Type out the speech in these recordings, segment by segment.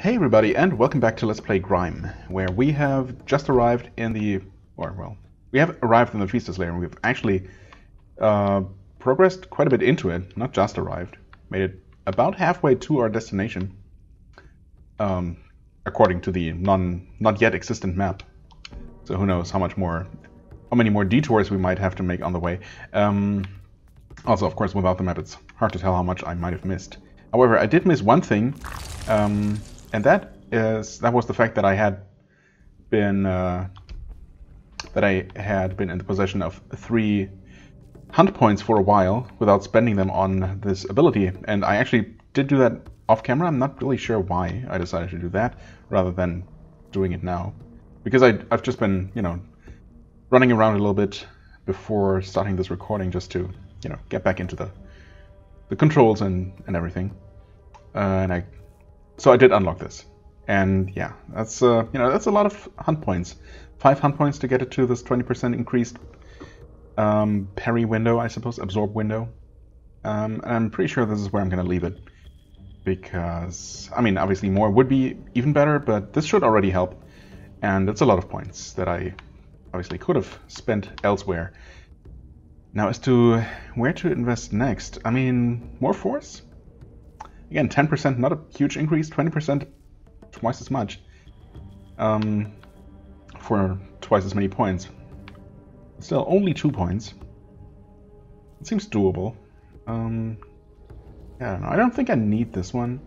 Hey everybody and welcome back to Let's Play Grime, where we have just arrived in the, or well, we have arrived in the Feaster's Lair and we've actually uh, progressed quite a bit into it, not just arrived, made it about halfway to our destination, um, according to the non, not yet existent map. So who knows how much more, how many more detours we might have to make on the way. Um, also, of course, without the map it's hard to tell how much I might have missed. However, I did miss one thing, um, and that is that was the fact that I had been uh, that I had been in the possession of three hunt points for a while without spending them on this ability, and I actually did do that off camera. I'm not really sure why I decided to do that rather than doing it now, because I I've just been you know running around a little bit before starting this recording just to you know get back into the the controls and and everything, uh, and I so I did unlock this, and yeah, that's uh, you know that's a lot of hunt points. Five hunt points to get it to this 20% increased um, parry window, I suppose, absorb window. Um, and I'm pretty sure this is where I'm going to leave it. Because, I mean, obviously more would be even better, but this should already help. And it's a lot of points that I obviously could have spent elsewhere. Now, as to where to invest next, I mean, more force? Again, 10%, not a huge increase, 20%, twice as much. Um, for twice as many points. Still, only two points. It seems doable. Um, yeah, I don't know. I don't think I need this one.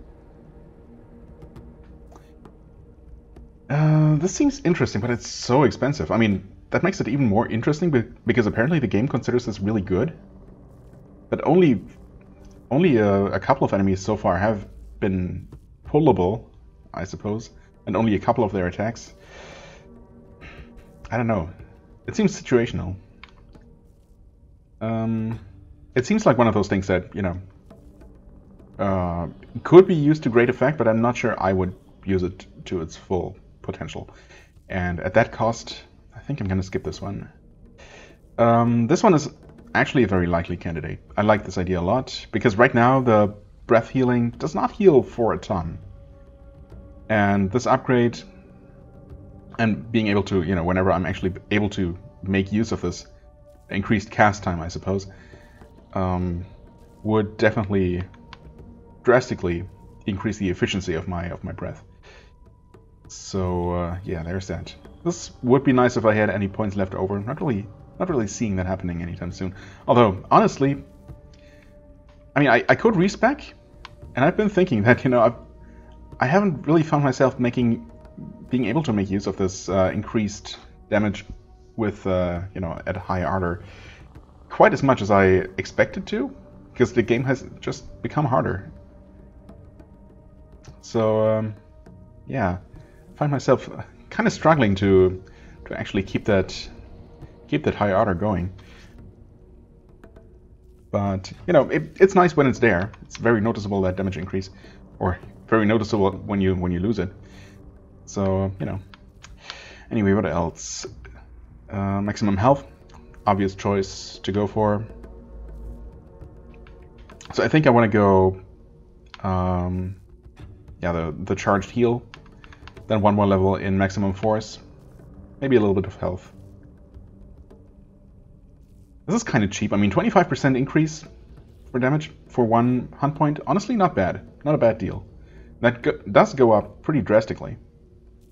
Uh, this seems interesting, but it's so expensive. I mean, that makes it even more interesting because apparently the game considers this really good. But only only a, a, couple of enemies so far have been pullable, I suppose, and only a couple of their attacks. I don't know. It seems situational. Um, it seems like one of those things that, you know, uh, could be used to great effect, but I'm not sure I would use it to its full potential. And at that cost, I think I'm going to skip this one. Um, this one is actually a very likely candidate. I like this idea a lot, because right now the breath healing does not heal for a ton. And this upgrade, and being able to, you know, whenever I'm actually able to make use of this increased cast time, I suppose, um, would definitely drastically increase the efficiency of my of my breath. So uh, yeah, there's that. This would be nice if I had any points left over. Not really not really seeing that happening anytime soon. Although, honestly, I mean, I, I could respec, and I've been thinking that, you know, I've, I haven't really found myself making, being able to make use of this uh, increased damage with, uh, you know, at high ardor quite as much as I expected to, because the game has just become harder. So, um, yeah, I find myself kind of struggling to to actually keep that keep that high ardor going. But, you know, it, it's nice when it's there. It's very noticeable, that damage increase. Or very noticeable when you when you lose it. So, you know. Anyway, what else? Uh, maximum health. Obvious choice to go for. So I think I want to go... Um, yeah, the, the charged heal. Then one more level in maximum force. Maybe a little bit of health. This is kind of cheap. I mean, 25% increase for damage for one hunt point. Honestly, not bad. Not a bad deal. That go does go up pretty drastically.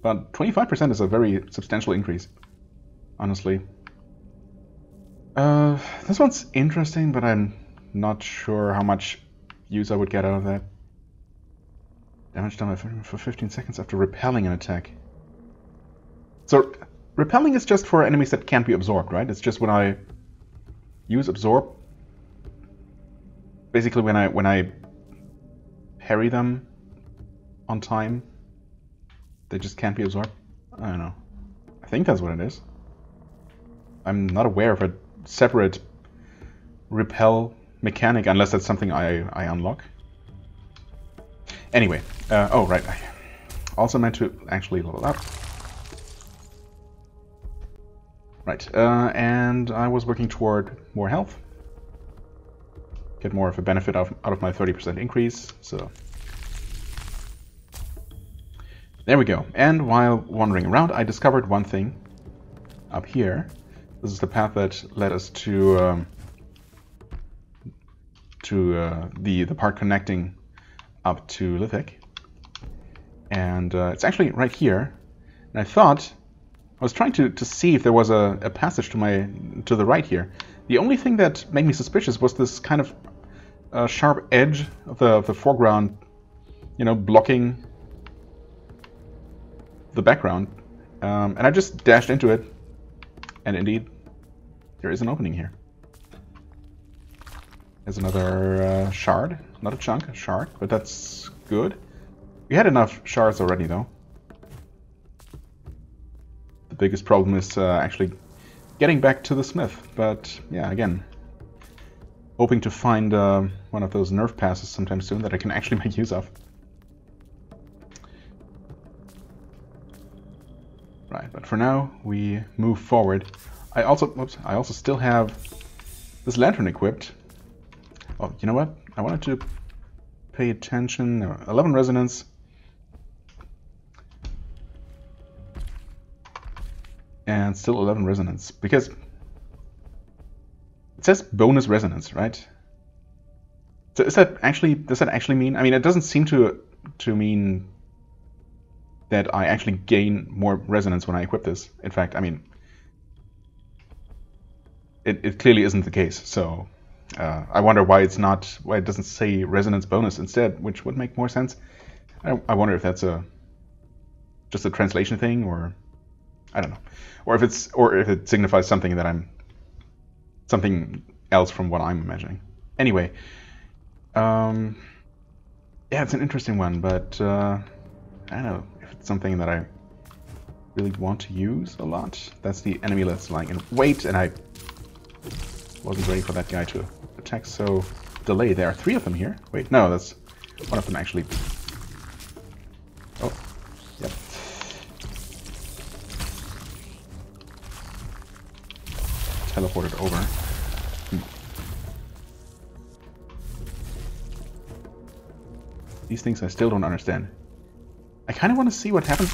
But 25% is a very substantial increase. Honestly. Uh, this one's interesting, but I'm not sure how much use I would get out of that. Damage done for 15 seconds after repelling an attack. So, repelling is just for enemies that can't be absorbed, right? It's just when I use absorb. Basically, when I when I parry them on time, they just can't be absorbed. I don't know. I think that's what it is. I'm not aware of a separate repel mechanic unless that's something I, I unlock. Anyway, uh, oh right, I also meant to actually level up. Right, uh, and I was working toward more health. Get more of a benefit out of, my 30% increase, so... There we go. And while wandering around, I discovered one thing up here. This is the path that led us to um, to uh, the the part connecting up to Lithic. and uh, it's actually right here. And I thought I was trying to, to see if there was a, a passage to my to the right here. The only thing that made me suspicious was this kind of uh, sharp edge of the of the foreground, you know, blocking the background. Um, and I just dashed into it, and indeed, there is an opening here. There's another uh, shard. Not a chunk, a shard, but that's good. We had enough shards already, though. Biggest problem is uh, actually getting back to the smith. But, yeah, again, hoping to find uh, one of those nerve passes sometime soon that I can actually make use of. Right, but for now, we move forward. I also, oops, I also still have this lantern equipped. Oh, you know what? I wanted to pay attention. 11 resonance. And still 11 resonance, because it says bonus resonance, right? So is that actually, does that actually mean, I mean, it doesn't seem to, to mean that I actually gain more resonance when I equip this. In fact, I mean, it, it clearly isn't the case. So uh, I wonder why it's not, why it doesn't say resonance bonus instead, which would make more sense. I, I wonder if that's a just a translation thing, or I don't know, or if it's or if it signifies something that I'm something else from what I'm imagining. Anyway, um, yeah, it's an interesting one, but uh, I don't know if it's something that I really want to use a lot. That's the enemy that's lying in wait, and I wasn't ready for that guy to attack so delay. There are three of them here. Wait, no, that's one of them actually. Oh, Teleported over. Hmm. These things I still don't understand. I kind of want to see what happens.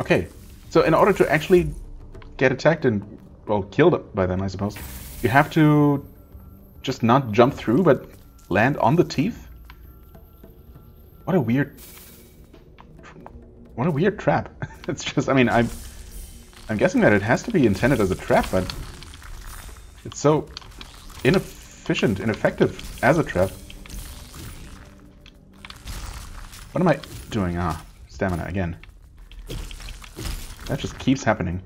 Okay, so in order to actually get attacked and, well, killed by them, I suppose, you have to just not jump through, but land on the teeth? What a weird... What a weird trap. it's just, I mean, I'm... I'm guessing that it has to be intended as a trap, but... It's so inefficient, ineffective as a trap. What am I doing? Ah, stamina again. That just keeps happening.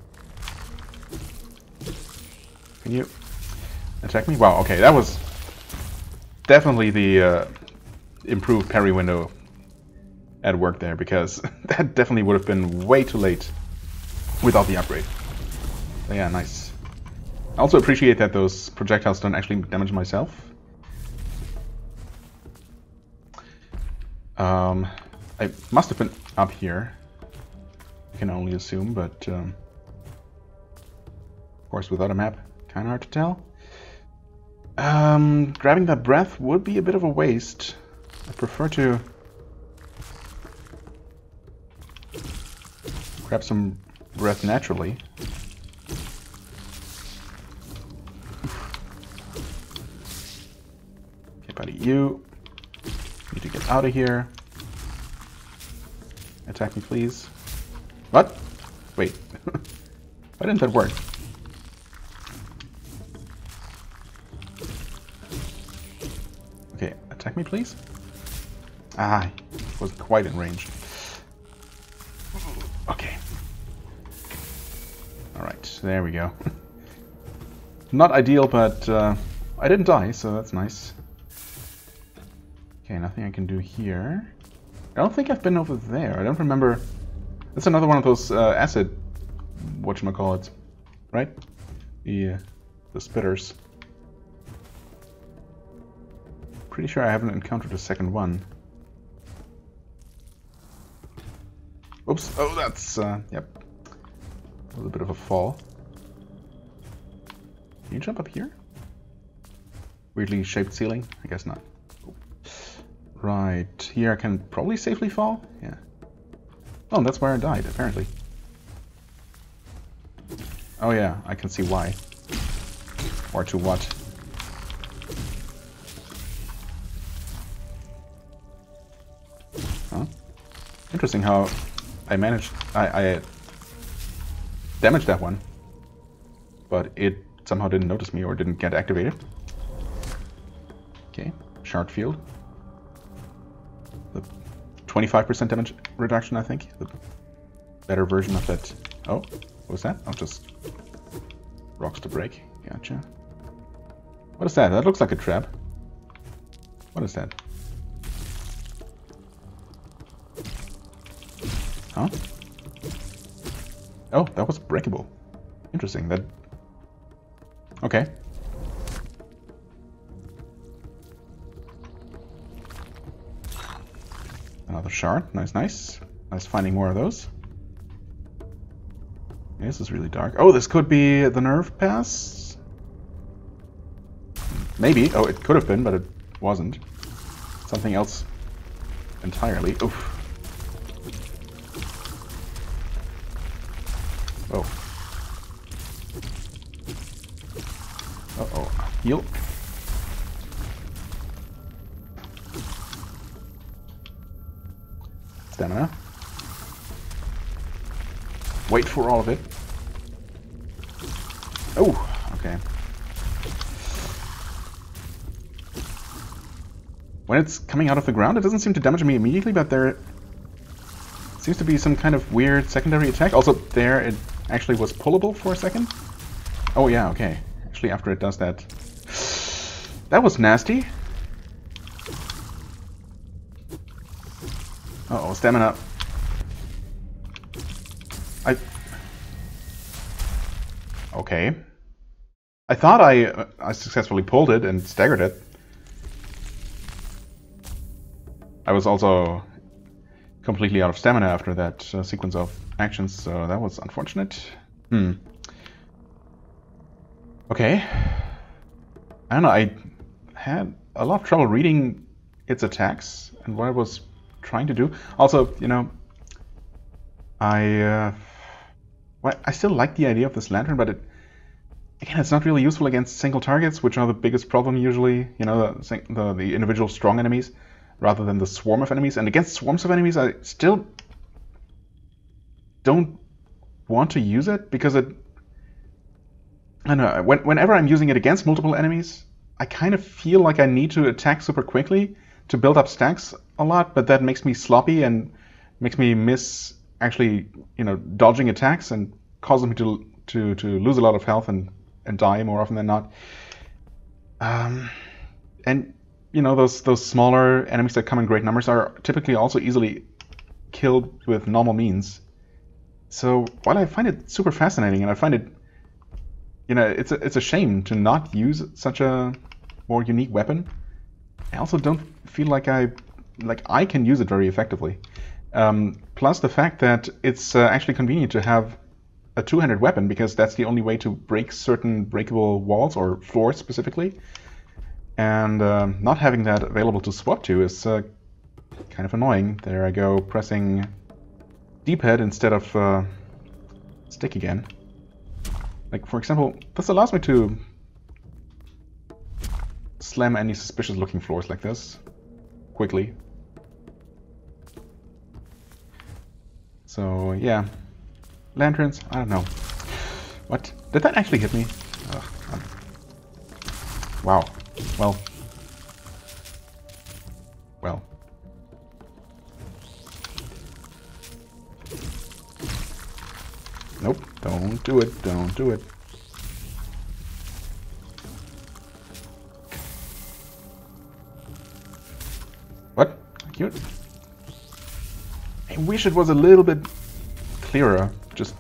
Can you attack me? Wow, okay, that was definitely the uh, improved parry window at work there, because that definitely would have been way too late without the upgrade. Yeah, nice. I also appreciate that those projectiles don't actually damage myself. Um, I must have been up here. I can only assume, but um, of course without a map, kind of hard to tell. Um, grabbing that breath would be a bit of a waste. I prefer to grab some breath naturally. Buddy, you need to get out of here. Attack me, please. What? Wait. Why didn't that work? Okay, attack me, please. Ah, wasn't quite in range. Okay. Alright, there we go. Not ideal, but uh, I didn't die, so that's nice. Okay, nothing I can do here. I don't think I've been over there. I don't remember. That's another one of those uh, acid, whatchamacallit, right? The, uh, the spitters. Pretty sure I haven't encountered a second one. Oops, oh that's, uh, yep. A little bit of a fall. Can you jump up here? Weirdly shaped ceiling? I guess not. Right, here I can probably safely fall? Yeah. Oh, that's where I died, apparently. Oh yeah, I can see why. Or to what. Huh? Interesting how I managed... I, I damaged that one. But it somehow didn't notice me or didn't get activated. Okay, shard field. The 25% damage reduction, I think. The better version of that. Oh, what was that? Oh, just rocks to break. Gotcha. What is that? That looks like a trap. What is that? Huh? Oh, that was breakable. Interesting. That. Okay. Another shard. Nice, nice. Nice finding more of those. This is really dark. Oh, this could be the nerve pass? Maybe. Oh, it could have been, but it wasn't. Something else entirely. Oof. Oh. Uh-oh. Heal. Stamina. Wait for all of it. Oh, okay. When it's coming out of the ground, it doesn't seem to damage me immediately, but there seems to be some kind of weird secondary attack. Also, there it actually was pullable for a second. Oh yeah, okay. Actually, after it does that... That was nasty. Stamina. I... Okay. I thought I, uh, I successfully pulled it and staggered it. I was also completely out of stamina after that uh, sequence of actions, so that was unfortunate. Hmm. Okay. I don't know, I had a lot of trouble reading its attacks and what I was trying to do. Also, you know, I uh, well, I still like the idea of this lantern, but it again, it's not really useful against single targets, which are the biggest problem usually. You know, the the, the individual strong enemies, rather than the swarm of enemies. And against swarms of enemies, I still don't want to use it because it. I know. When, whenever I'm using it against multiple enemies, I kind of feel like I need to attack super quickly to build up stacks a lot, but that makes me sloppy and makes me miss actually, you know, dodging attacks and causes me to to to lose a lot of health and and die more often than not. Um, and you know those those smaller enemies that come in great numbers are typically also easily killed with normal means. So while I find it super fascinating and I find it, you know, it's a, it's a shame to not use such a more unique weapon. I also don't feel like I like I can use it very effectively. Um, plus the fact that it's uh, actually convenient to have a two-handed weapon because that's the only way to break certain breakable walls or floors specifically. And uh, not having that available to swap to is uh, kind of annoying. There I go, pressing D-pad instead of uh, stick again. Like, for example, this allows me to slam any suspicious looking floors like this quickly. So, yeah. Lanterns? I don't know. What? Did that actually hit me? Ugh, wow. Well. Well. Nope. Don't do it. Don't do it. What? Cute. I wish it was a little bit clearer, just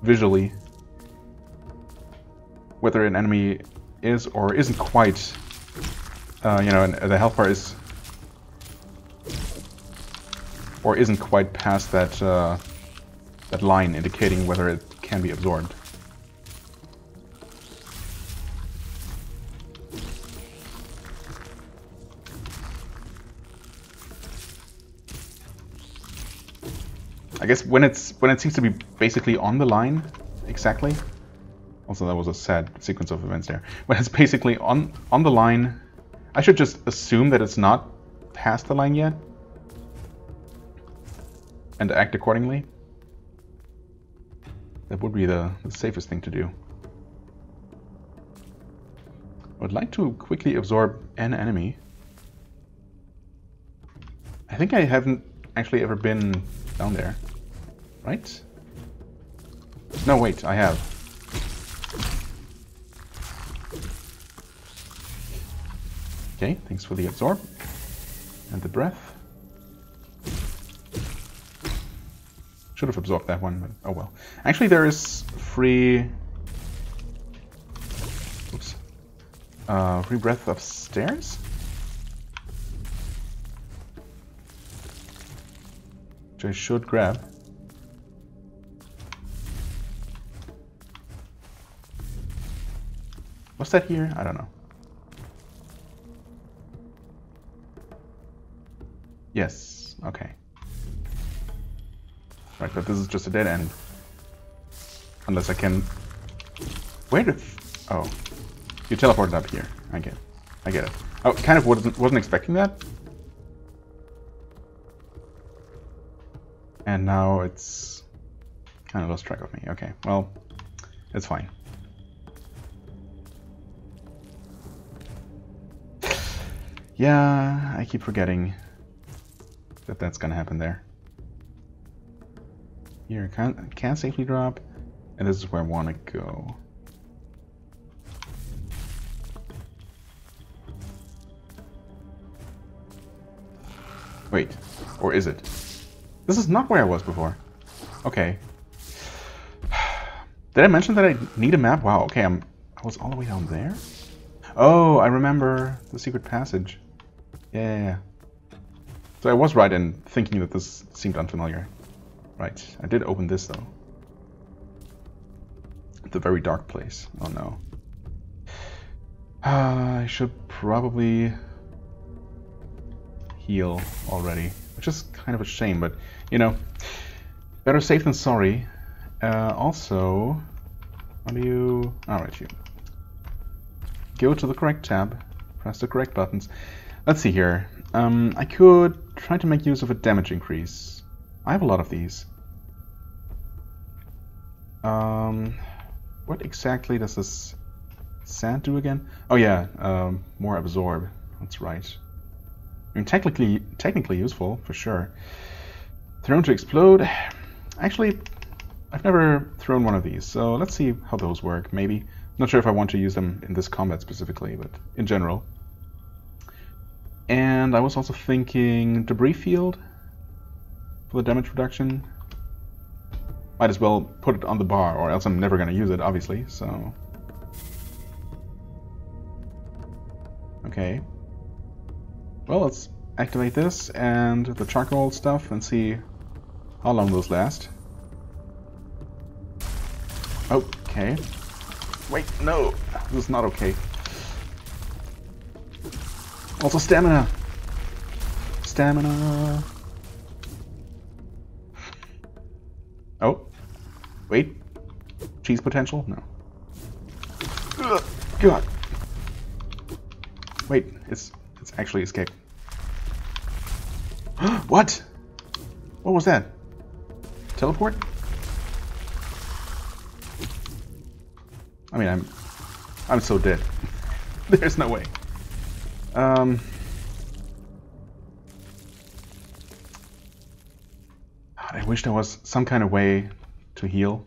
visually, whether an enemy is or isn't quite, uh, you know, the health bar is or isn't quite past that uh, that line indicating whether it can be absorbed. Guess when it's when it seems to be basically on the line, exactly. Also, that was a sad sequence of events there. When it's basically on on the line, I should just assume that it's not past the line yet, and act accordingly. That would be the, the safest thing to do. I would like to quickly absorb an enemy. I think I haven't actually ever been down there. Right? No, wait, I have. Okay, thanks for the absorb. And the breath. Should have absorbed that one, but oh well. Actually, there is free... Oops. Uh, free breath upstairs? Which I should grab. What's that here? I don't know. Yes, okay. Right, but this is just a dead end. Unless I can... Where did... Oh. You teleported up here. I get it. I get it. I kind of wasn't, wasn't expecting that. And now it's... Kind of lost track of me. Okay, well, it's fine. Yeah, I keep forgetting that that's gonna happen there. Here, can't, can't safely drop, and this is where I want to go. Wait, or is it? This is not where I was before. Okay. Did I mention that I need a map? Wow, okay, I'm, I was all the way down there? Oh, I remember the secret passage. Yeah, yeah, yeah. So I was right in thinking that this seemed unfamiliar. Right, I did open this though. The very dark place. Oh no. Uh, I should probably heal already, which is kind of a shame, but you know, better safe than sorry. Uh, also, how do you... Alright, you. Go to the correct tab, press the correct buttons. Let's see here. Um, I could try to make use of a damage increase. I have a lot of these. Um, what exactly does this sand do again? Oh yeah, um, more absorb. That's right. I mean, technically, technically useful for sure. Thrown to explode. Actually, I've never thrown one of these, so let's see how those work. Maybe. Not sure if I want to use them in this combat specifically, but in general. And I was also thinking debris field for the damage reduction. Might as well put it on the bar, or else I'm never going to use it, obviously, so... Okay. Well, let's activate this and the charcoal stuff and see how long those last. Okay. Wait, no! This is not okay. Also stamina. Stamina. Oh. Wait. Cheese potential? No. God. Wait, it's it's actually escape. what? What was that? Teleport? I mean, I'm I'm so dead. There's no way. Um, I wish there was some kind of way to heal.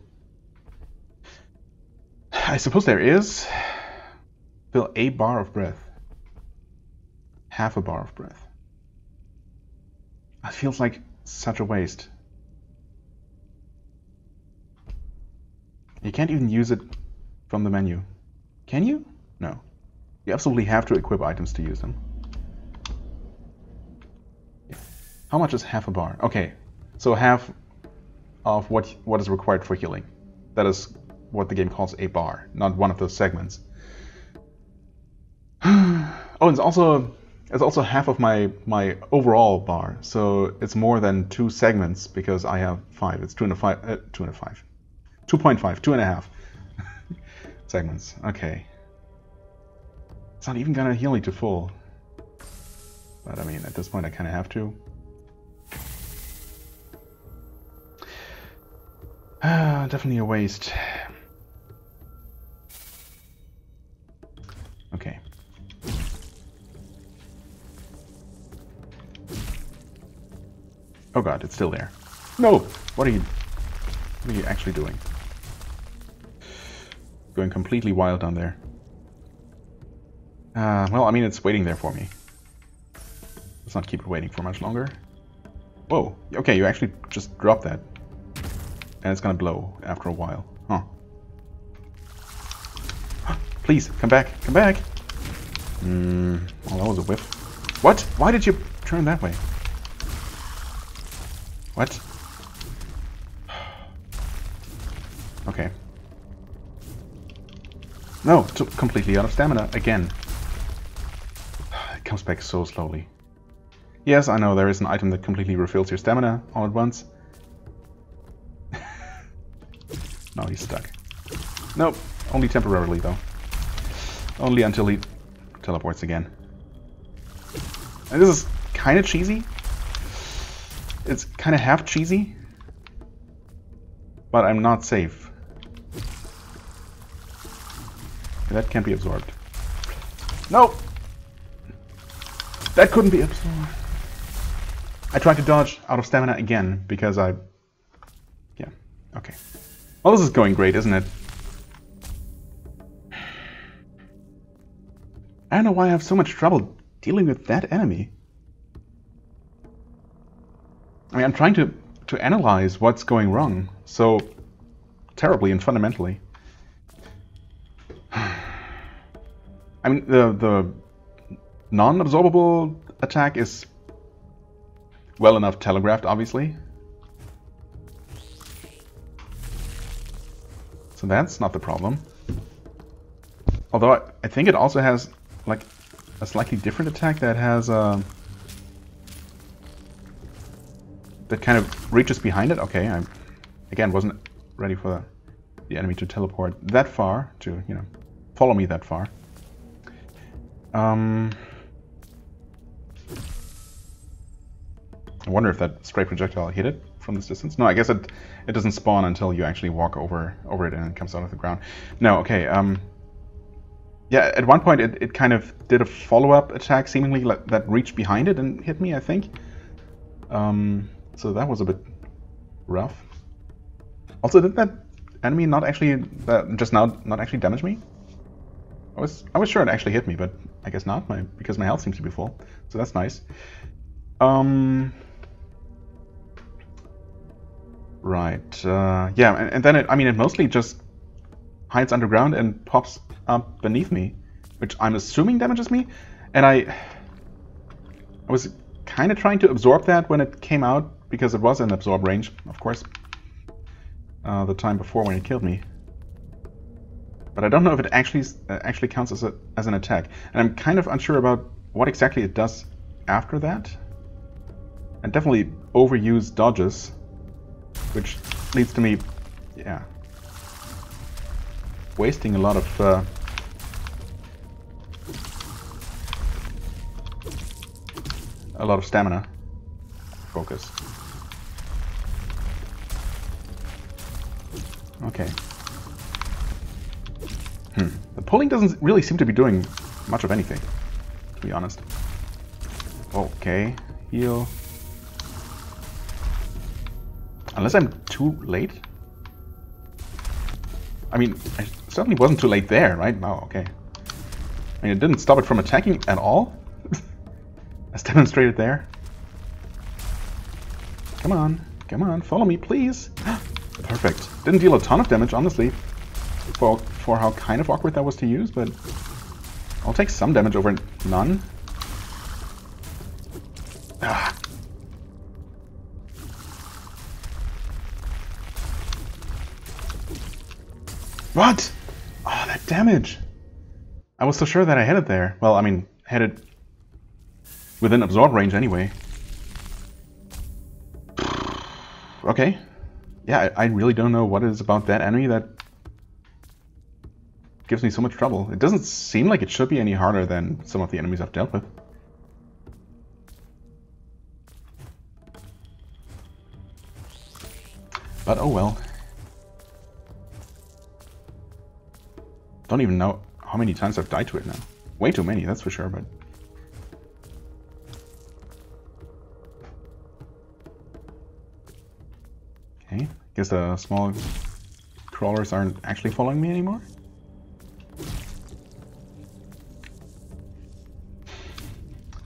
I suppose there is. Fill a bar of breath. Half a bar of breath. That feels like such a waste. You can't even use it from the menu. Can you? You absolutely have to equip items to use them. How much is half a bar? Okay, so half of what what is required for healing. That is what the game calls a bar, not one of those segments. oh, it's also it's also half of my my overall bar, so it's more than two segments because I have five. It's two and a five, uh, two and a five, two point five, two and a half segments. Okay, it's not even gonna heal me to full, but I mean at this point I kind of have to. Ah, definitely a waste. Okay. Oh god, it's still there. No! What are you... What are you actually doing? Going completely wild down there. Uh, well, I mean, it's waiting there for me. Let's not keep it waiting for much longer. Whoa, okay, you actually just dropped that. And it's gonna blow after a while. Huh. Please, come back, come back! Hmm, well, that was a whiff. What? Why did you turn that way? What? Okay. No, completely out of stamina again. Comes back so slowly. Yes, I know there is an item that completely refills your stamina all at once. now he's stuck. Nope, only temporarily though. Only until he teleports again. And this is kind of cheesy, it's kind of half cheesy, but I'm not safe. That can't be absorbed. No! That couldn't be absorbed. I tried to dodge out of stamina again because I... Yeah, okay. Well, this is going great, isn't it? I don't know why I have so much trouble dealing with that enemy. I mean, I'm trying to, to analyze what's going wrong so terribly and fundamentally. I mean, the, the non-absorbable attack is well enough telegraphed, obviously. So that's not the problem. Although I, think it also has like a slightly different attack that has uh, that kind of reaches behind it. Okay, I again wasn't ready for the enemy to teleport that far to you know follow me that far. Um, I wonder if that stray projectile hit it from this distance. No, I guess it it doesn't spawn until you actually walk over over it and it comes out of the ground. No, okay. Um, yeah, at one point it, it kind of did a follow-up attack, seemingly that reached behind it and hit me, I think. Um, so that was a bit rough. Also, did that enemy not actually, uh, just now, not actually damage me? I was I was sure it actually hit me, but I guess not, my because my health seems to be full. So that's nice. Um, right. Uh, yeah, and, and then it, I mean, it mostly just hides underground and pops up beneath me, which I'm assuming damages me. And I, I was kind of trying to absorb that when it came out because it was in absorb range, of course, uh, the time before when it killed me. But I don't know if it actually uh, actually counts as, a, as an attack. And I'm kind of unsure about what exactly it does after that. And definitely overuse dodges, which leads to me, yeah, wasting a lot of uh, a lot of stamina focus. Okay. Hmm. The pulling doesn't really seem to be doing much of anything, to be honest. Okay. Heal. Unless I'm too late? I mean, I certainly wasn't too late there, right? No, okay. I mean, it didn't stop it from attacking at all? As demonstrated there. Come on, come on, follow me, please. Perfect. Didn't deal a ton of damage, honestly, for, for how kind of awkward that was to use, but I'll take some damage over none. What? Oh, that damage! I was so sure that I had it there. Well, I mean, had it within absorb range anyway. Okay. Yeah, I, I really don't know what it is about that enemy that gives me so much trouble. It doesn't seem like it should be any harder than some of the enemies I've dealt with. But oh well. Don't even know how many times I've died to it now. Way too many, that's for sure, but... Okay, guess the small crawlers aren't actually following me anymore?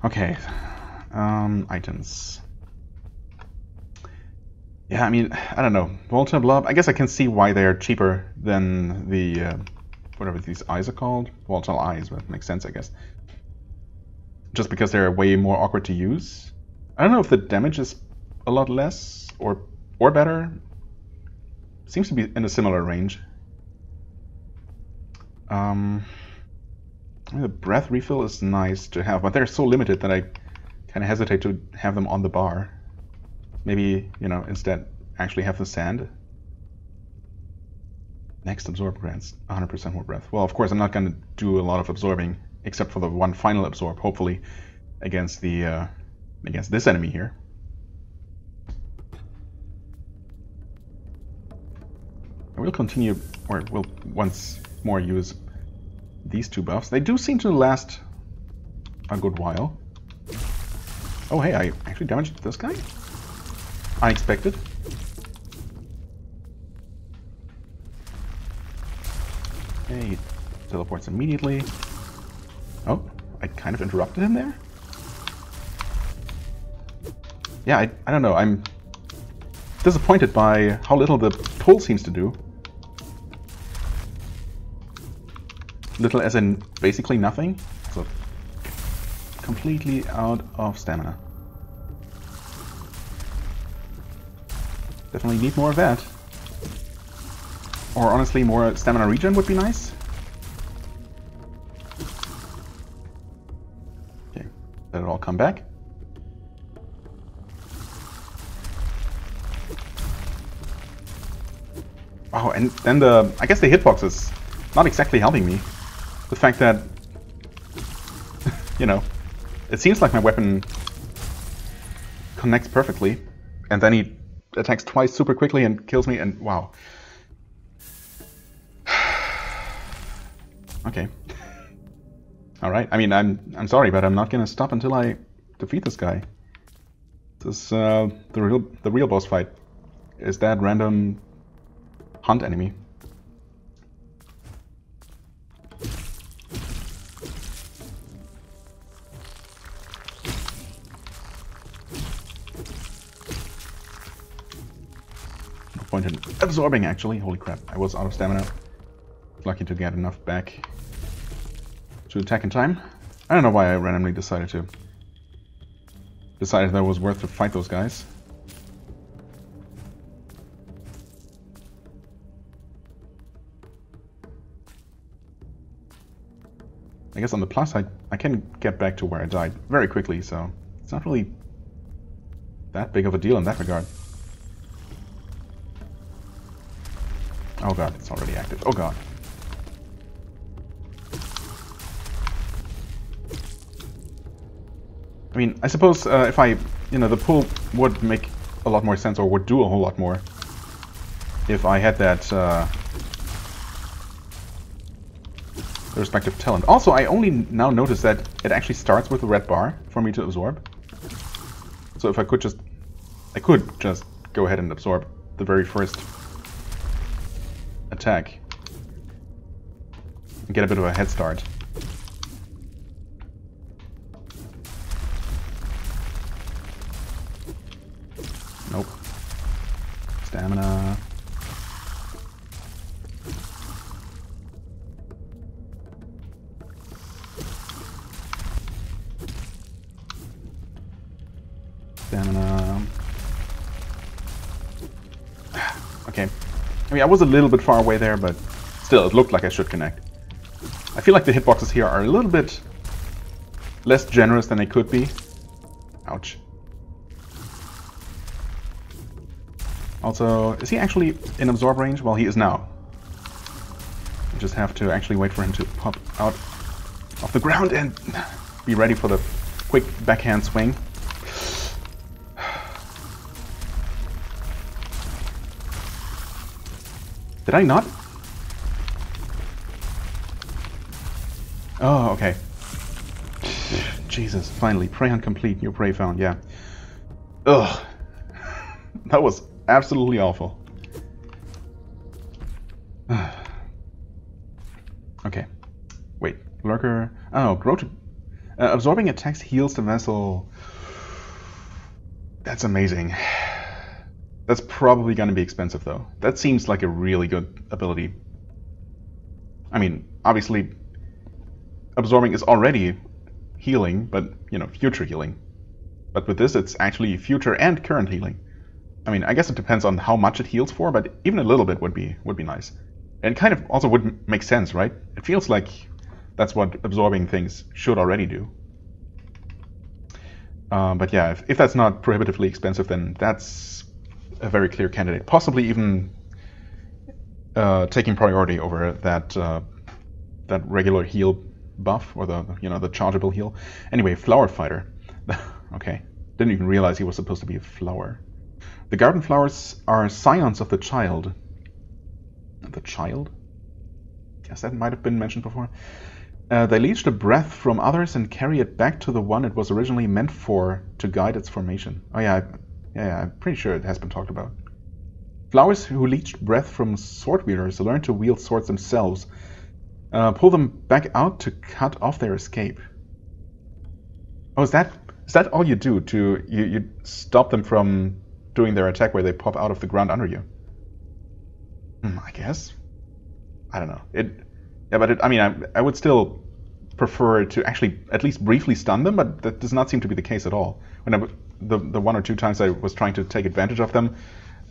Okay, um, items. Yeah, I mean, I don't know. Volta Blob, I guess I can see why they're cheaper than the, uh, whatever these eyes are called. Volatile eyes, but makes sense, I guess. Just because they're way more awkward to use. I don't know if the damage is a lot less or or better. Seems to be in a similar range. Um, the breath refill is nice to have, but they're so limited that I kind of hesitate to have them on the bar. Maybe, you know, instead actually have the sand. Next absorb grants 100% more breath. Well, of course, I'm not going to do a lot of absorbing, except for the one final absorb, hopefully, against the uh, against this enemy here. I will continue, or will once more use these two buffs. They do seem to last a good while. Oh hey, I actually damaged this guy? Unexpected. Okay, he teleports immediately. Oh, I kind of interrupted him there? Yeah, I, I don't know, I'm disappointed by how little the pull seems to do. Little as in basically nothing. So completely out of stamina. Definitely need more of that. Or honestly, more stamina regen would be nice. Okay, let it all come back. Oh, and then the... I guess the hitbox is not exactly helping me. The fact that... you know, it seems like my weapon connects perfectly, and then he attacks twice super quickly and kills me, and wow. Okay. Alright, I mean, I'm I'm sorry, but I'm not gonna stop until I defeat this guy. This uh, the real the real boss fight. Is that random hunt enemy. point in absorbing, actually. Holy crap, I was out of stamina. Lucky to get enough back to attack in time. I don't know why I randomly decided to. Decided that it was worth to fight those guys. I guess on the plus side, I can get back to where I died very quickly, so it's not really that big of a deal in that regard. Oh god, it's already active. Oh god. I mean, I suppose uh, if I, you know, the pull would make a lot more sense or would do a whole lot more if I had that uh, respective talent. Also, I only now notice that it actually starts with a red bar for me to absorb. So if I could just, I could just go ahead and absorb the very first attack. And get a bit of a head start. Stamina. Stamina. okay. I mean, I was a little bit far away there, but still, it looked like I should connect. I feel like the hitboxes here are a little bit less generous than they could be. Ouch. Also, is he actually in absorb range? Well, he is now. You just have to actually wait for him to pop out of the ground and be ready for the quick backhand swing. Did I not? Oh, okay. Jesus, finally. Prey hunt complete. New prey found, yeah. Ugh. that was absolutely awful. okay. Wait. Lurker... Oh, grow to... Uh, absorbing attacks heals the vessel. That's amazing. That's probably going to be expensive, though. That seems like a really good ability. I mean, obviously, absorbing is already healing, but, you know, future healing. But with this, it's actually future and current healing. I mean, I guess it depends on how much it heals for, but even a little bit would be would be nice. And kind of also would make sense, right? It feels like that's what absorbing things should already do. Um, but yeah, if, if that's not prohibitively expensive, then that's a very clear candidate. Possibly even uh, taking priority over that uh, that regular heal buff or the you know the chargeable heal. Anyway, flower fighter. okay, didn't even realize he was supposed to be a flower. The garden flowers are scions of the child. The child? Yes, that might have been mentioned before. Uh, they leech the breath from others and carry it back to the one it was originally meant for to guide its formation. Oh yeah, I, yeah, yeah, I'm pretty sure it has been talked about. Flowers who leech breath from sword wielders learn to wield swords themselves. Uh, pull them back out to cut off their escape. Oh, is that is that all you do to you, you stop them from doing their attack where they pop out of the ground under you? Hmm, I guess. I don't know. It yeah, but it, I mean, I, I would still prefer to actually at least briefly stun them, but that does not seem to be the case at all. When I, the the one or two times I was trying to take advantage of them,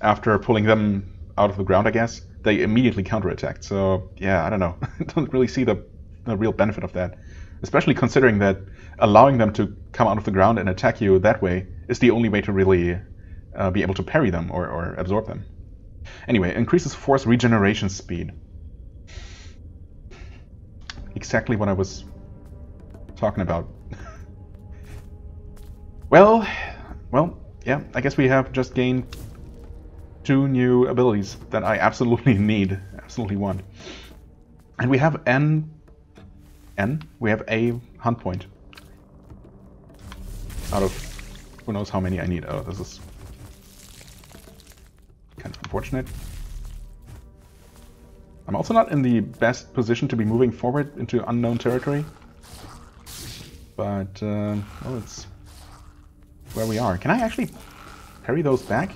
after pulling them out of the ground, I guess they immediately counterattacked. So yeah, I don't know. Don't really see the, the real benefit of that, especially considering that allowing them to come out of the ground and attack you that way is the only way to really uh, be able to parry them or, or absorb them. Anyway, increases force regeneration speed exactly what I was talking about. well, well, yeah, I guess we have just gained two new abilities that I absolutely need, absolutely want. And we have N, N, we have a hunt point. Out of who knows how many I need. Oh, this is kind of unfortunate. I'm also not in the best position to be moving forward into unknown territory. But, uh, well, it's where we are. Can I actually parry those back?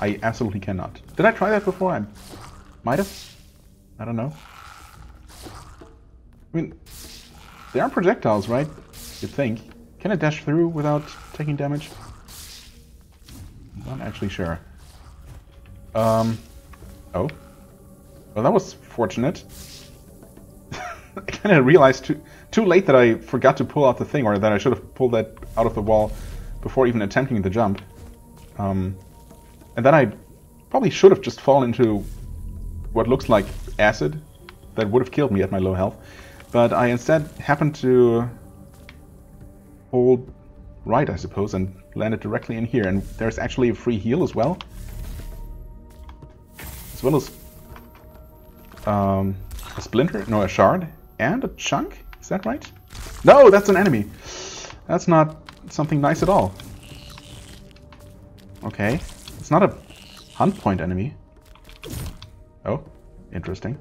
I absolutely cannot. Did I try that before? I might have. I don't know. I mean, they are projectiles, right? You'd think. Can I dash through without taking damage? Not actually sure. Um, oh. Well, that was fortunate. I kind of realized too, too late that I forgot to pull out the thing, or that I should have pulled that out of the wall before even attempting the jump. Um, and then I probably should have just fallen into what looks like acid that would have killed me at my low health. But I instead happened to hold right, I suppose, and landed directly in here. And there's actually a free heal as well. As well as um, a splinter? No, a shard. And a chunk? Is that right? No, that's an enemy. That's not something nice at all. Okay. It's not a hunt point enemy. Oh, interesting.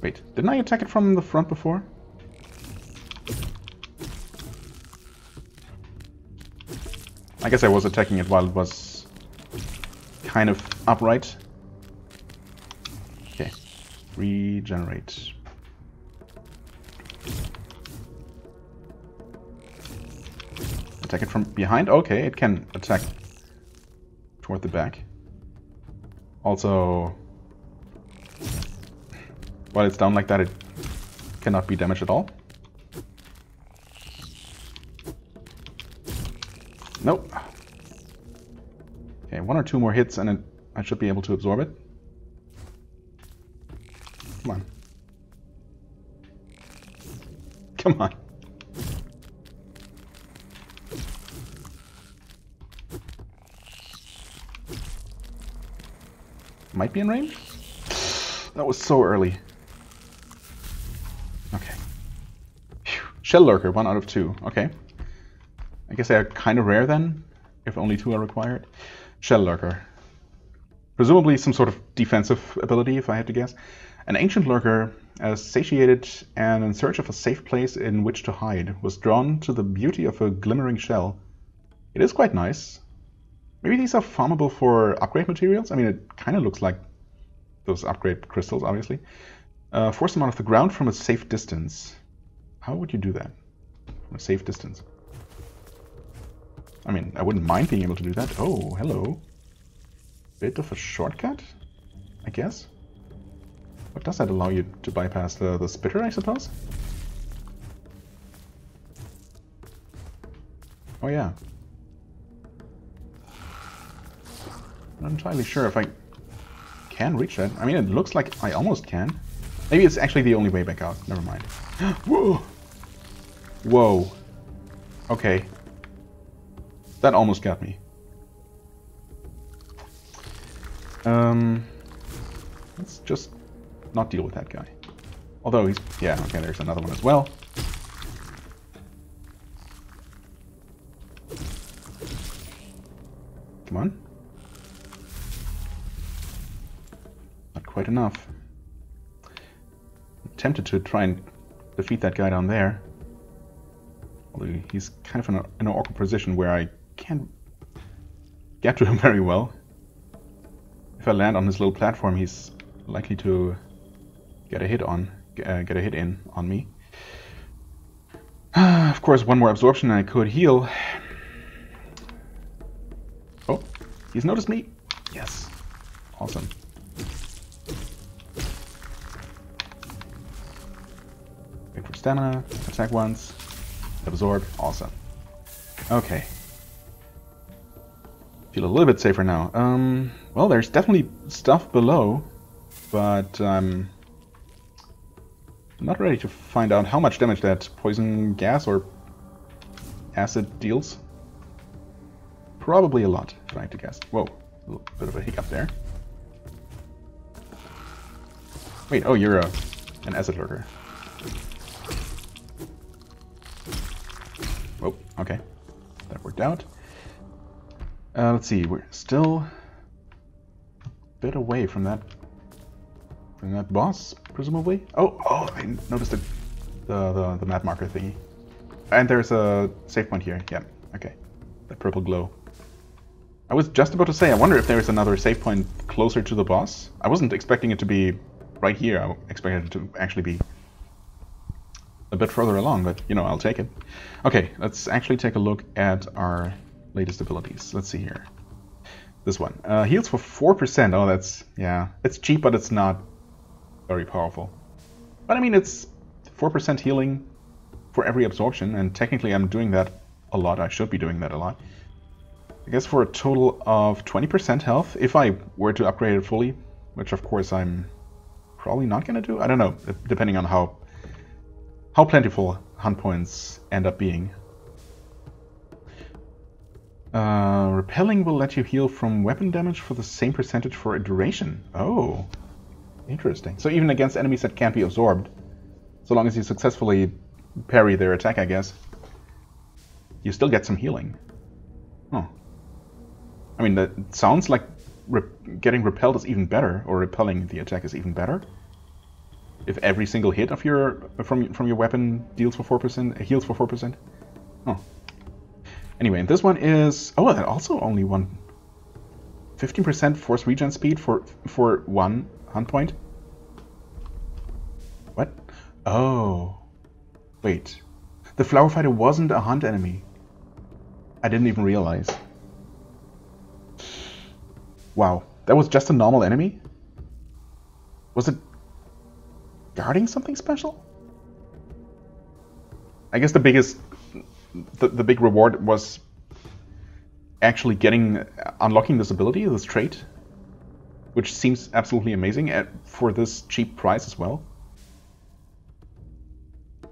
Wait, didn't I attack it from the front before? I guess I was attacking it while it was kind of upright. Okay. Regenerate. Attack it from behind? Okay, it can attack toward the back. Also, while it's down like that, it cannot be damaged at all. Nope. Okay, one or two more hits and it, I should be able to absorb it. Come on. Come on. Might be in range? That was so early. Okay. Shell Lurker, one out of two. Okay. I guess they are kind of rare then, if only two are required. Shell Lurker. Presumably some sort of defensive ability, if I had to guess. An ancient lurker, satiated and in search of a safe place in which to hide, was drawn to the beauty of a glimmering shell. It is quite nice. Maybe these are farmable for upgrade materials? I mean, it kind of looks like those upgrade crystals, obviously. Uh, force them out of the ground from a safe distance. How would you do that? From a safe distance. I mean, I wouldn't mind being able to do that. Oh, hello. Bit of a shortcut, I guess. What does that allow you to bypass the, the spitter, I suppose? Oh yeah. Not entirely sure if I can reach that. I mean, it looks like I almost can. Maybe it's actually the only way back out. Never mind. Whoa! Whoa. Okay. That almost got me. Um, let's just not deal with that guy. Although he's... Yeah, okay, there's another one as well. Come on. Not quite enough. I'm tempted to try and defeat that guy down there. Although he's kind of in, a, in an awkward position where I can't get to him very well. If I land on this little platform, he's likely to get a hit on, uh, get a hit in on me. of course, one more absorption and I could heal. Oh, he's noticed me. Yes, awesome. Wait for stamina, attack once, absorb, awesome. Okay. Feel a little bit safer now. Um, well, there's definitely stuff below, but I'm not ready to find out how much damage that poison gas or acid deals. Probably a lot, if I had to guess. Whoa, a little bit of a hiccup there. Wait, oh, you're a, an acid lurker. Oh, okay. That worked out. Uh, let's see, we're still a bit away from that from that boss, presumably. Oh, oh, I noticed the, the, the, the map marker thingy. And there's a save point here, yeah, okay. The purple glow. I was just about to say, I wonder if there's another save point closer to the boss. I wasn't expecting it to be right here, I expected it to actually be a bit further along, but, you know, I'll take it. Okay, let's actually take a look at our latest abilities. Let's see here. This one. Uh, heals for 4%. Oh, that's, yeah. It's cheap, but it's not very powerful. But I mean, it's 4% healing for every absorption, and technically I'm doing that a lot. I should be doing that a lot. I guess for a total of 20% health, if I were to upgrade it fully, which of course I'm probably not going to do. I don't know, depending on how how plentiful hunt points end up being. Uh, repelling will let you heal from weapon damage for the same percentage for a duration. Oh, interesting. So even against enemies that can't be absorbed, so long as you successfully parry their attack, I guess, you still get some healing. Oh. I mean, that sounds like getting repelled is even better, or repelling the attack is even better. If every single hit of your from from your weapon deals for four percent, heals for four percent. Oh, Anyway, this one is... Oh, that also only one... 15% force regen speed for, for one hunt point? What? Oh. Wait. The Flower Fighter wasn't a hunt enemy. I didn't even realize. Wow. That was just a normal enemy? Was it guarding something special? I guess the biggest the, the big reward was actually getting unlocking this ability, this trait, which seems absolutely amazing at, for this cheap price as well.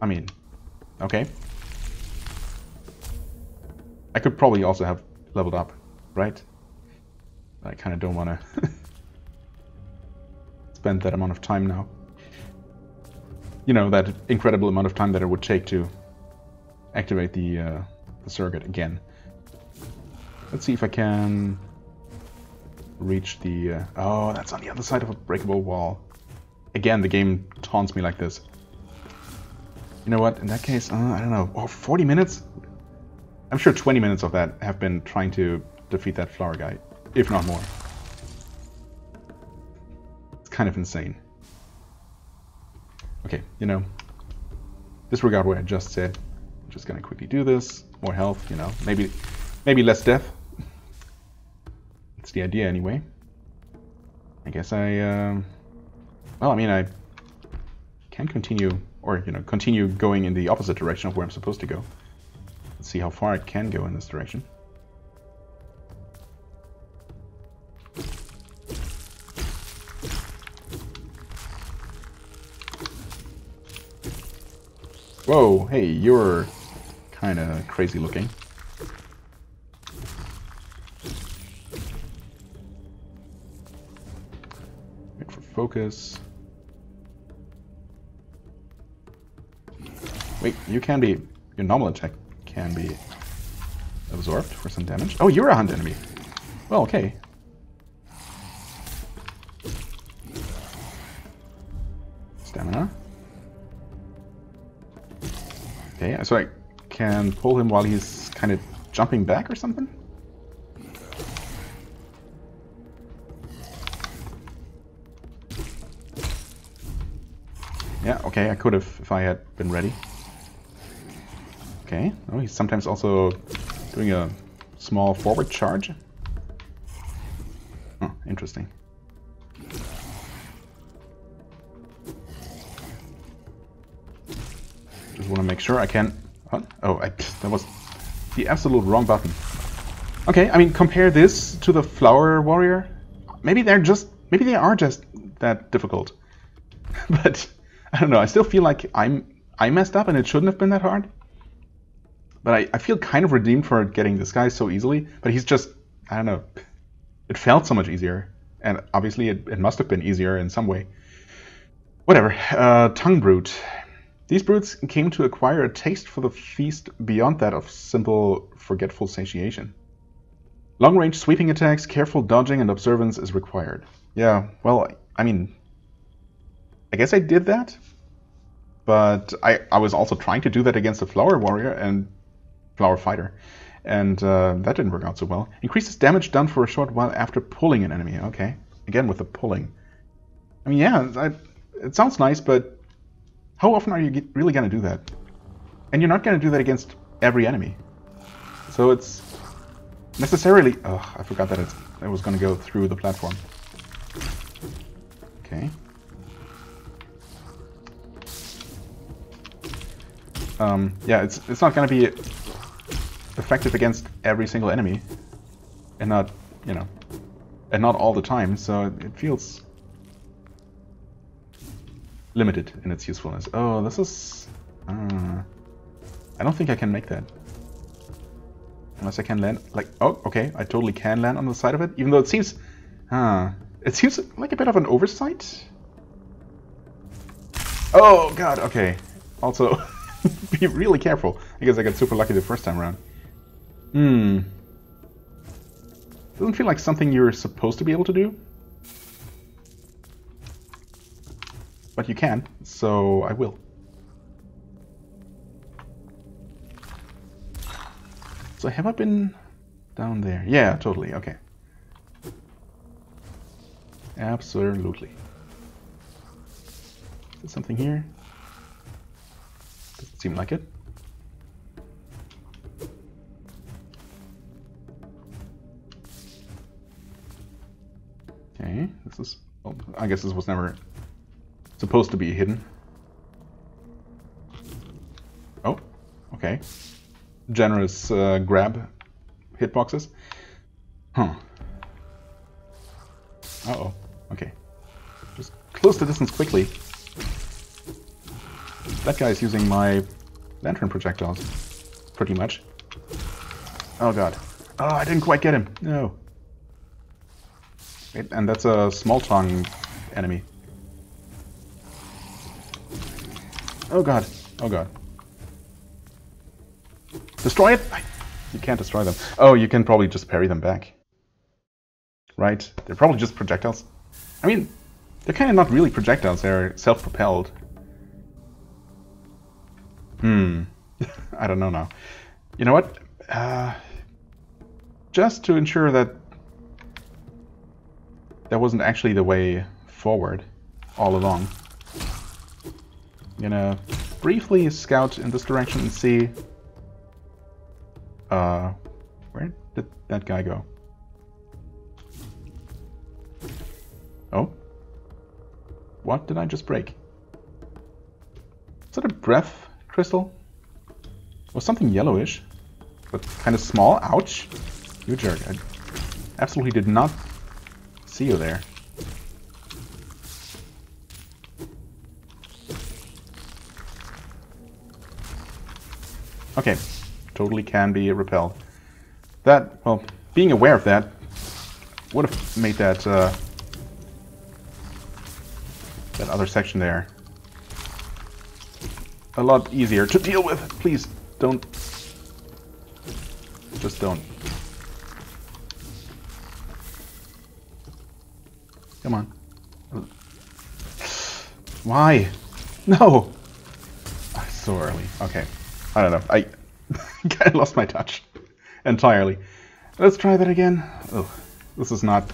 I mean, okay. I could probably also have leveled up, right? I kind of don't want to spend that amount of time now. You know, that incredible amount of time that it would take to activate the, uh, the surrogate again. Let's see if I can reach the... Uh, oh, that's on the other side of a breakable wall. Again, the game taunts me like this. You know what? In that case, uh, I don't know. Oh, 40 minutes? I'm sure 20 minutes of that have been trying to defeat that flower guy, if not more. It's kind of insane. Okay, you know, disregard what I just said. Just gonna quickly do this. More health, you know, maybe, maybe less death. That's the idea anyway. I guess I, um, well, I mean, I can continue, or, you know, continue going in the opposite direction of where I'm supposed to go. Let's see how far it can go in this direction. Whoa, hey, you're kind of crazy looking. Wait for focus. Wait, you can be... Your normal attack can be absorbed for some damage. Oh, you're a hunt enemy. Well, okay. Stamina. Okay, so I can pull him while he's kind of jumping back or something? Yeah, okay, I could have if I had been ready. Okay. Oh, he's sometimes also doing a small forward charge. Oh, interesting. Just want to make sure I can... What? Oh, I, that was the absolute wrong button. Okay, I mean, compare this to the Flower Warrior. Maybe they're just... Maybe they are just that difficult. but, I don't know, I still feel like I'm I messed up and it shouldn't have been that hard. But I, I feel kind of redeemed for getting this guy so easily. But he's just, I don't know, it felt so much easier. And obviously it, it must have been easier in some way. Whatever. Uh, tongue brute. These brutes came to acquire a taste for the feast beyond that of simple forgetful satiation. Long-range sweeping attacks, careful dodging, and observance is required. Yeah, well, I mean, I guess I did that, but I, I was also trying to do that against a Flower Warrior, and Flower Fighter. And uh, that didn't work out so well. Increases damage done for a short while after pulling an enemy. Okay. Again with the pulling. I mean, yeah, I, it sounds nice, but how often are you really going to do that? And you're not going to do that against every enemy. So it's necessarily... Oh, I forgot that it was going to go through the platform. Okay. Um, yeah, it's it's not going to be effective against every single enemy. And not, you know, and not all the time, so it feels limited in its usefulness. Oh, this is... Uh, I don't think I can make that. Unless I can land... Like, oh, okay, I totally can land on the side of it, even though it seems... Uh, it seems like a bit of an oversight. Oh, God, okay. Also, be really careful, because I got super lucky the first time around. Hmm. Doesn't feel like something you're supposed to be able to do. But you can, so I will. So have I been down there? Yeah, totally, okay. Absolutely. Is there something here? Doesn't seem like it. Okay, this is... Oh, I guess this was never supposed to be hidden. Oh, okay. Generous uh, grab hitboxes. Huh. Uh-oh. Okay. Just close the distance quickly. That guy's using my lantern projectiles. Pretty much. Oh god. Oh, I didn't quite get him. No. And that's a small tongue enemy. Oh god. Oh god. Destroy it? You can't destroy them. Oh, you can probably just parry them back. Right? They're probably just projectiles. I mean, they're kind of not really projectiles, they're self-propelled. Hmm. I don't know now. You know what? Uh, just to ensure that that wasn't actually the way forward all along. Gonna briefly scout in this direction and see uh, where did that guy go? Oh? What did I just break? Is that a breath crystal? Was something yellowish, but kind of small. Ouch! You jerk. I absolutely did not see you there. Okay, totally can be repelled. That, well, being aware of that would have made that uh, that other section there a lot easier to deal with. Please don't, just don't. Come on. Why? No! So early. Okay. I don't know. I kind of lost my touch entirely. Let's try that again. Oh, this is not...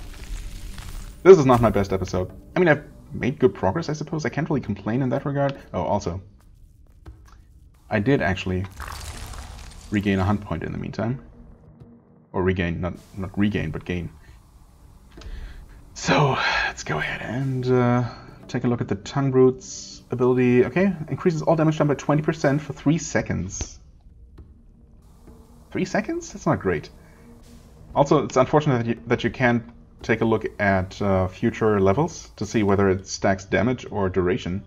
This is not my best episode. I mean, I've made good progress, I suppose. I can't really complain in that regard. Oh, also, I did actually regain a hunt point in the meantime. Or regain, not, not regain, but gain. So, let's go ahead and uh, take a look at the Tongue Brute's ability. Okay, increases all damage done by 20% for 3 seconds. Three seconds? That's not great. Also, it's unfortunate that you, that you can't take a look at uh, future levels to see whether it stacks damage or duration.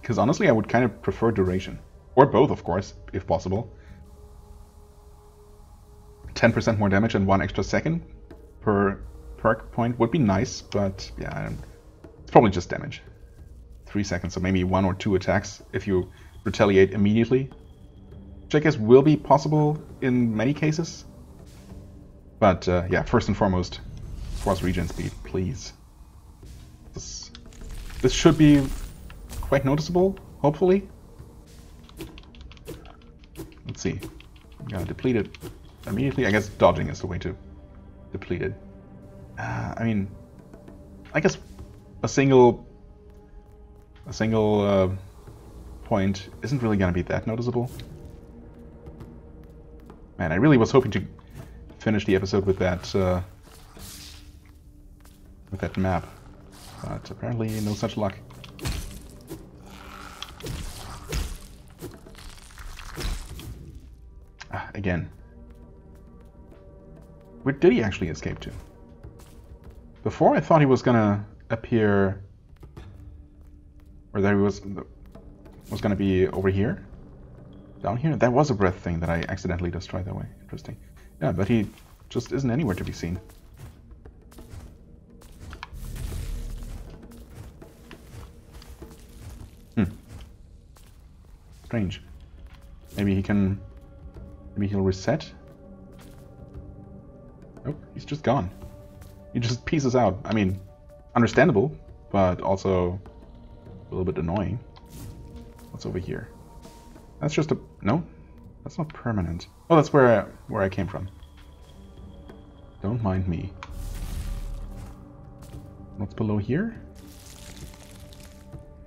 Because honestly, I would kind of prefer duration. Or both, of course, if possible. 10% more damage and one extra second per perk point would be nice, but yeah, it's probably just damage. Three seconds, so maybe one or two attacks if you retaliate immediately which I guess will be possible in many cases. But uh, yeah, first and foremost, force regen speed, please. This, this should be quite noticeable, hopefully. Let's see. I'm gonna deplete it immediately. I guess dodging is the way to deplete it. Uh, I mean, I guess a single a single uh, point isn't really gonna be that noticeable. Man, I really was hoping to finish the episode with that uh, with that map, but apparently no such luck. Ah, again. Where did he actually escape to? Before I thought he was gonna appear, or that was was gonna be over here. Down here? That was a breath thing that I accidentally destroyed that way. Interesting. Yeah, but he just isn't anywhere to be seen. Hmm. Strange. Maybe he can... Maybe he'll reset? Nope, he's just gone. He just pieces out. I mean, understandable, but also a little bit annoying. What's over here? That's just a... No? That's not permanent. Oh, that's where I, where I came from. Don't mind me. What's below here?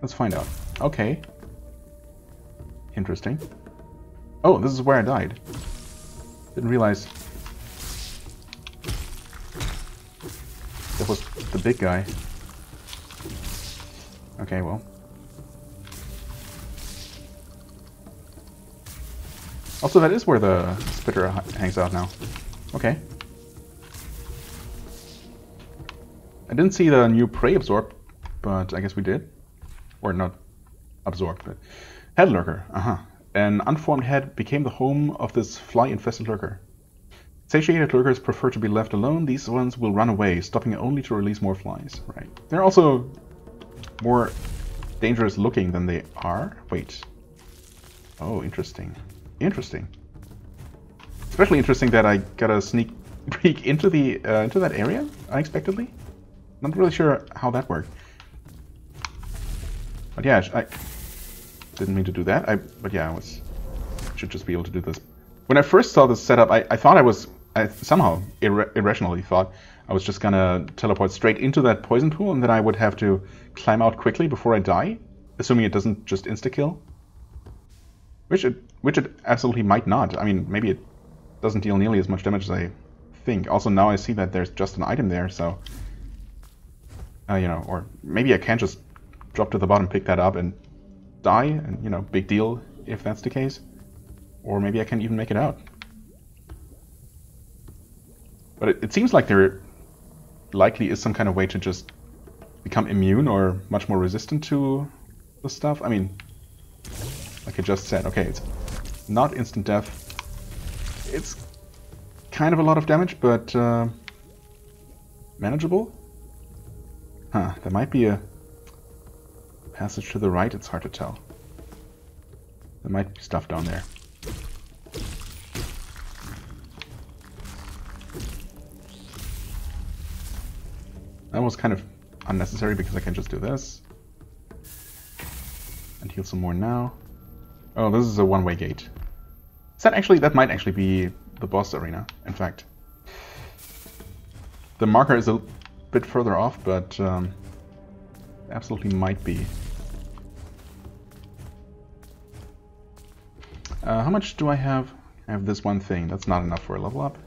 Let's find out. Okay. Interesting. Oh, this is where I died. Didn't realize... That was the big guy. Okay, well. Also, that is where the spitter hangs out now. Okay. I didn't see the new prey absorb, but I guess we did. Or not absorbed, but... Head lurker, uh-huh. An unformed head became the home of this fly-infested lurker. Satiated lurkers prefer to be left alone. These ones will run away, stopping only to release more flies. Right. They're also more dangerous looking than they are. Wait. Oh, interesting. Interesting. Especially interesting that I got a sneak peek into the uh, into that area unexpectedly. Not really sure how that worked. But yeah, I didn't mean to do that. I but yeah, I was should just be able to do this. When I first saw this setup, I, I thought I was I somehow ir irrationally thought I was just gonna teleport straight into that poison pool and then I would have to climb out quickly before I die, assuming it doesn't just insta kill. Which it which it absolutely might not. I mean, maybe it doesn't deal nearly as much damage as I think. Also, now I see that there's just an item there, so uh, you know, or maybe I can just drop to the bottom, pick that up, and die, and you know, big deal if that's the case. Or maybe I can't even make it out. But it, it seems like there likely is some kind of way to just become immune or much more resistant to the stuff. I mean, like I just said, okay, it's not instant death. It's kind of a lot of damage, but uh, manageable. Huh, there might be a passage to the right, it's hard to tell. There might be stuff down there. That was kind of unnecessary because I can just do this. And heal some more now. Oh, this is a one-way gate. Is that actually, that might actually be the boss arena, in fact. The marker is a bit further off, but um, absolutely might be. Uh, how much do I have? I have this one thing. That's not enough for a level up.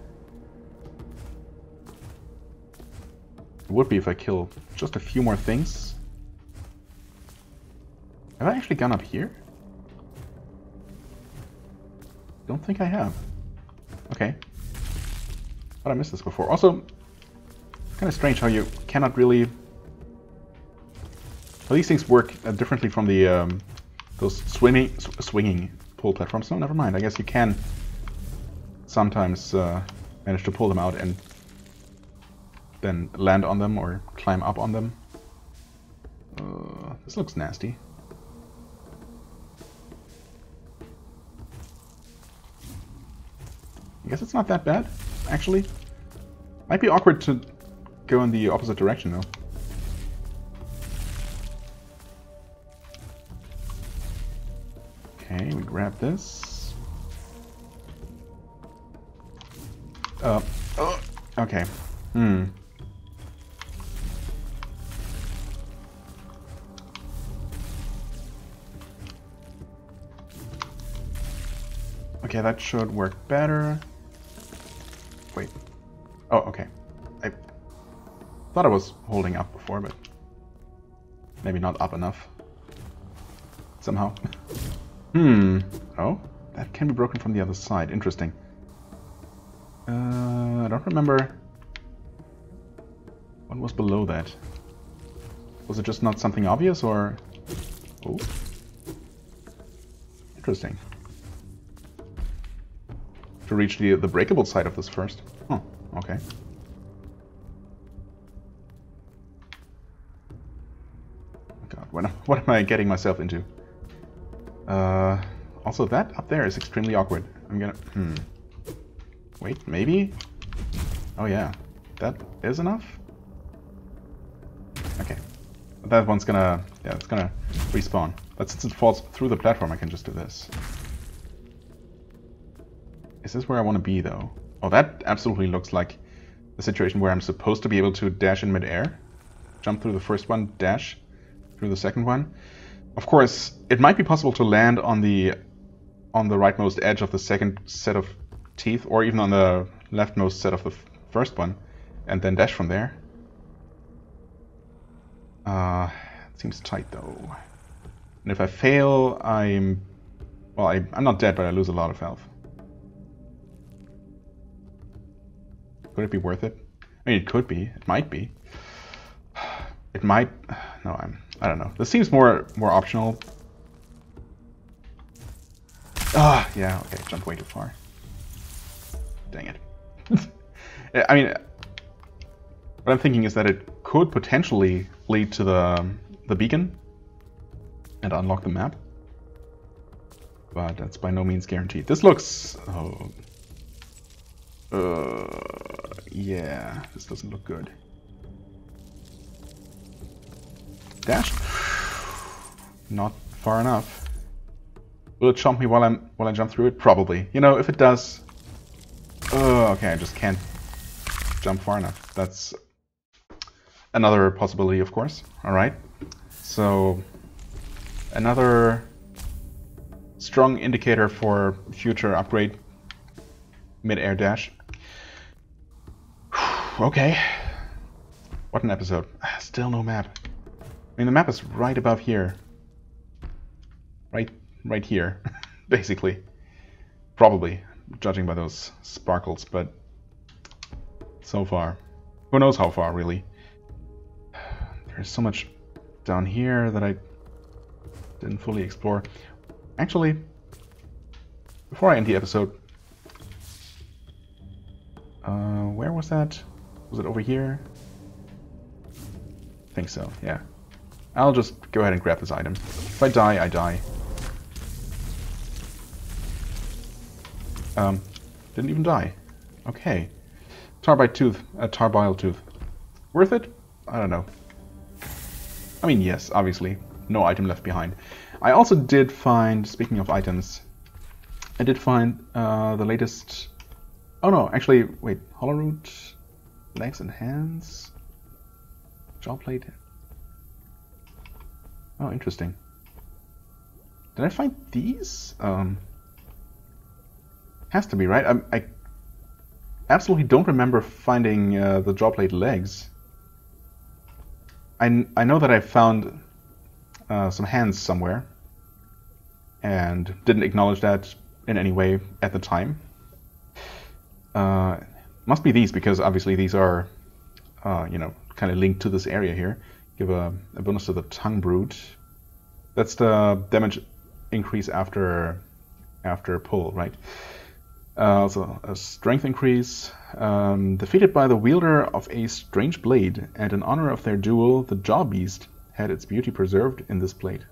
It would be if I kill just a few more things. Have I actually gone up here? Don't think I have. Okay. But I missed this before. Also, kind of strange how you cannot really... Well, these things work uh, differently from the um, those swimming, swinging pull platforms. No, never mind. I guess you can sometimes uh, manage to pull them out and then land on them or climb up on them. Uh, this looks nasty. I guess it's not that bad, actually. Might be awkward to go in the opposite direction, though. Okay, we grab this. Uh, oh, okay. Hmm. Okay, that should work better. Wait. Oh, okay. I thought I was holding up before, but maybe not up enough. Somehow. hmm. Oh, that can be broken from the other side. Interesting. Uh, I don't remember what was below that. Was it just not something obvious, or... Oh. Interesting to reach the, the breakable side of this first. Oh, okay. God, what, what am I getting myself into? Uh, also, that up there is extremely awkward. I'm gonna... Hmm. Wait, maybe? Oh yeah. That is enough? Okay. That one's gonna... Yeah, it's gonna respawn. But since it falls through the platform, I can just do this. Is this where I want to be, though? Oh, that absolutely looks like a situation where I'm supposed to be able to dash in midair. Jump through the first one, dash through the second one. Of course, it might be possible to land on the on the rightmost edge of the second set of teeth, or even on the leftmost set of the first one, and then dash from there. Uh, it seems tight, though. And if I fail, I'm... Well, I, I'm not dead, but I lose a lot of health. Would it be worth it? I mean, it could be. It might be. it might... No, I'm... I don't know. This seems more more optional. Ah, yeah, okay, jumped way too far. Dang it. I mean, what I'm thinking is that it could potentially lead to the, the beacon and unlock the map. But that's by no means guaranteed. This looks... Oh, uh, yeah, this doesn't look good. Dash? Not far enough. Will it chomp me while I'm while I jump through it? Probably. You know, if it does... Oh, okay, I just can't jump far enough. That's another possibility, of course. Alright. So, another strong indicator for future upgrade mid-air dash. Okay. What an episode. Still no map. I mean, the map is right above here. Right, right here, basically. Probably, judging by those sparkles, but so far. Who knows how far, really. There's so much down here that I didn't fully explore. Actually, before I end the episode, uh, where was that? Was it over here? I think so, yeah. I'll just go ahead and grab this item. If I die, I die. Um, didn't even die. Okay. Tarbite tooth, a tarbile tooth. Worth it? I don't know. I mean, yes, obviously. No item left behind. I also did find, speaking of items, I did find uh, the latest... Oh no, actually, wait, Hollow Root, legs and hands, jaw plate, Oh, interesting. Did I find these? Um, has to be, right? I, I absolutely don't remember finding uh, the jawplate legs. I, I know that I found uh, some hands somewhere and didn't acknowledge that in any way at the time. Uh, must be these because obviously these are, uh, you know, kind of linked to this area here give a, a bonus to the tongue brute. That's the damage increase after after pull, right? Uh, also, a strength increase. Um, defeated by the wielder of a strange blade, and in honor of their duel, the Jaw Beast had its beauty preserved in this blade.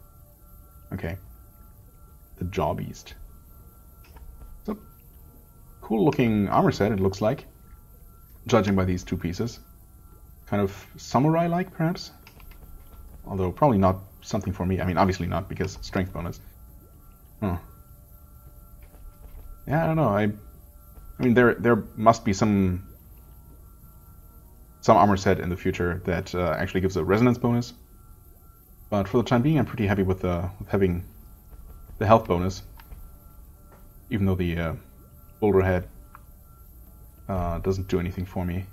Okay. The Jaw Beast. So, cool looking armor set, it looks like. Judging by these two pieces. Kind of samurai like, perhaps? Although probably not something for me. I mean, obviously not because strength bonus. Huh. Yeah, I don't know. I, I mean, there there must be some some armor set in the future that uh, actually gives a resonance bonus. But for the time being, I'm pretty happy with, uh, with having the health bonus, even though the uh, boulder head uh, doesn't do anything for me.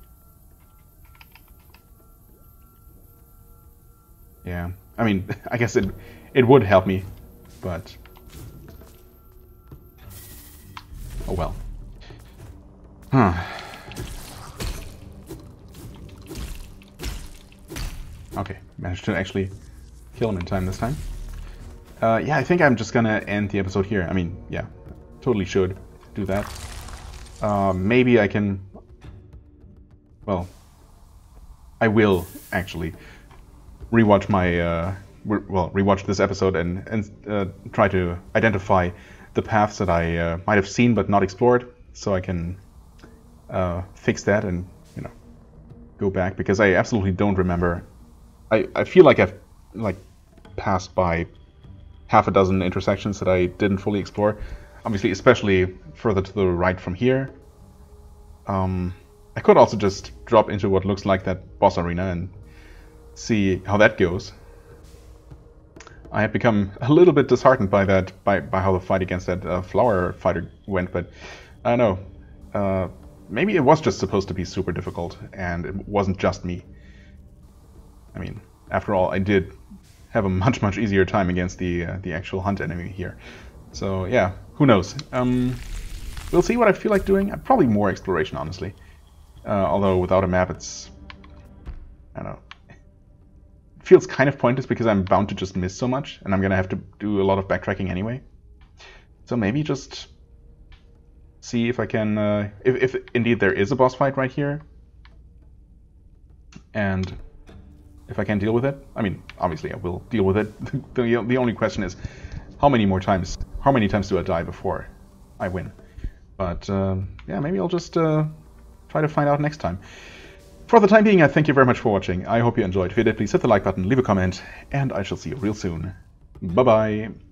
Yeah, I mean, I guess it it would help me, but oh well. Huh. Okay, managed to actually kill him in time this time. Uh, yeah, I think I'm just gonna end the episode here. I mean, yeah, totally should do that. Uh, maybe I can... Well, I will, actually rewatch my uh, re well rewatch this episode and and uh, try to identify the paths that I uh, might have seen but not explored, so I can uh, fix that and you know go back because I absolutely don't remember. I I feel like I've like passed by half a dozen intersections that I didn't fully explore. Obviously, especially further to the right from here. Um, I could also just drop into what looks like that boss arena and see how that goes. I have become a little bit disheartened by that, by, by how the fight against that uh, flower fighter went, but I don't know. Uh, maybe it was just supposed to be super difficult, and it wasn't just me. I mean, after all, I did have a much, much easier time against the uh, the actual hunt enemy here. So yeah, who knows? Um, we'll see what I feel like doing. Probably more exploration, honestly. Uh, although without a map, it's I don't know It feels kind of pointless because I'm bound to just miss so much, and I'm gonna have to do a lot of backtracking anyway. So maybe just see if I can, uh, if, if indeed there is a boss fight right here, and if I can deal with it. I mean, obviously I will deal with it. the, the only question is, how many more times, how many times do I die before I win? But um, yeah, maybe I'll just uh, try to find out next time. For the time being, I thank you very much for watching. I hope you enjoyed. If you did, please hit the like button, leave a comment, and I shall see you real soon. Bye-bye.